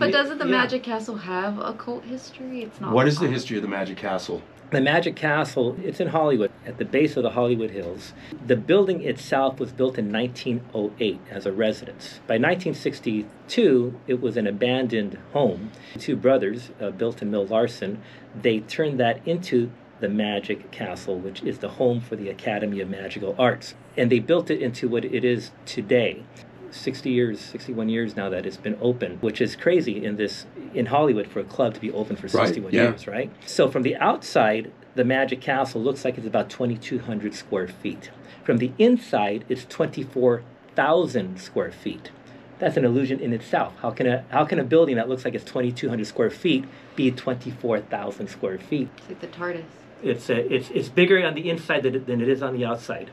But doesn't the Yeah. Magic Castle have a cult history? It's not. What is the history of the Magic Castle? The Magic Castle, it's in Hollywood, at the base of the Hollywood Hills. The building itself was built in 1908 as a residence. By 1962, it was an abandoned home. Two brothers, uh, Bill and Milt Larsen, they turned that into the Magic Castle, which is the home for the Academy of Magical Arts. And they built it into what it is today. 60 years, 61 years now that it's been open, which is crazy in this in Hollywood for a club to be open for Right, 61 yeah. years, right? So from the outside, the Magic Castle looks like it's about 2,200 square feet. From the inside, it's 24,000 square feet. That's an illusion in itself. How can a how can a building that looks like it's 2,200 square feet be 24,000 square feet? It's like the TARDIS. It's uh, it's it's bigger on the inside than it is on the outside.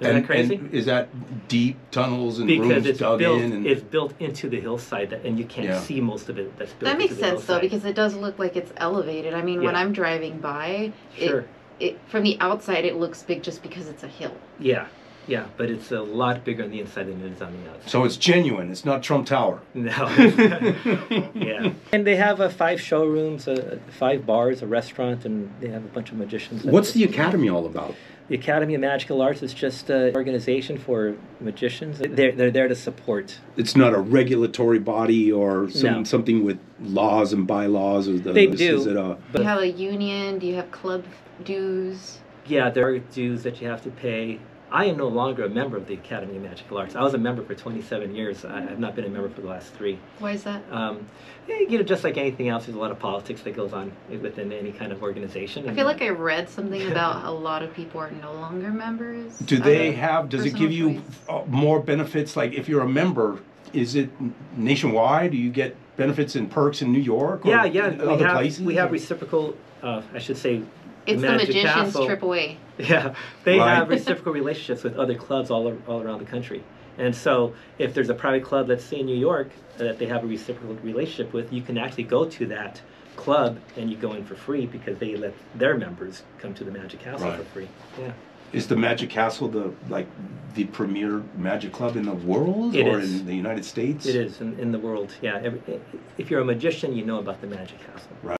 Isn't and, that crazy? and is that deep tunnels and because rooms it's dug built in? And it's built into the hillside that, and you can't Yeah. see most of it that's built That makes into the sense though because it does look like it's elevated. I mean, when I'm driving by, sure it, it from the outside it looks big just because it's a hill. yeah yeah but it's a lot bigger on the inside than it is on the outside so it's genuine. It's not Trump Tower. no yeah and they have uh, five showrooms uh, five bars a restaurant and they have a bunch of magicians What's the academy all about? the academy of magical arts is just an organization for magicians they're, they're there to support It's not a regulatory body or some, No. something with laws and bylaws. Or the, They is do. it a, Do you have a union? Do you have club dues? yeah there are dues that you have to pay I am no longer a member of the Academy of Magical Arts. I was a member for 27 years. I have not been a member for the last three. Why is that? Um, eh, you know, just like anything else, there's a lot of politics that goes on within any kind of organization. I feel like I read something about a lot of people are no longer members. do they have? Does it give you choice. uh, more benefits? Like if you're a member, is it nationwide? Do you get benefits and perks in New York? Or yeah, yeah. in We other have, places? we have reciprocal, uh, I should say, It's the Magic magician's Castle. trip away. Yeah, they Right. have reciprocal relationships with other clubs all, ar- all around the country. And so, if there's a private club, let's say in New York, that they have a reciprocal relationship with, you can actually go to that club and you go in for free because they let their members come to the Magic Castle Right. for free. Yeah. Is the Magic Castle the like the premier magic club in the world It or is. in the United States? It is in, in the world. Yeah. Every, if you're a magician, you know about the Magic Castle. Right.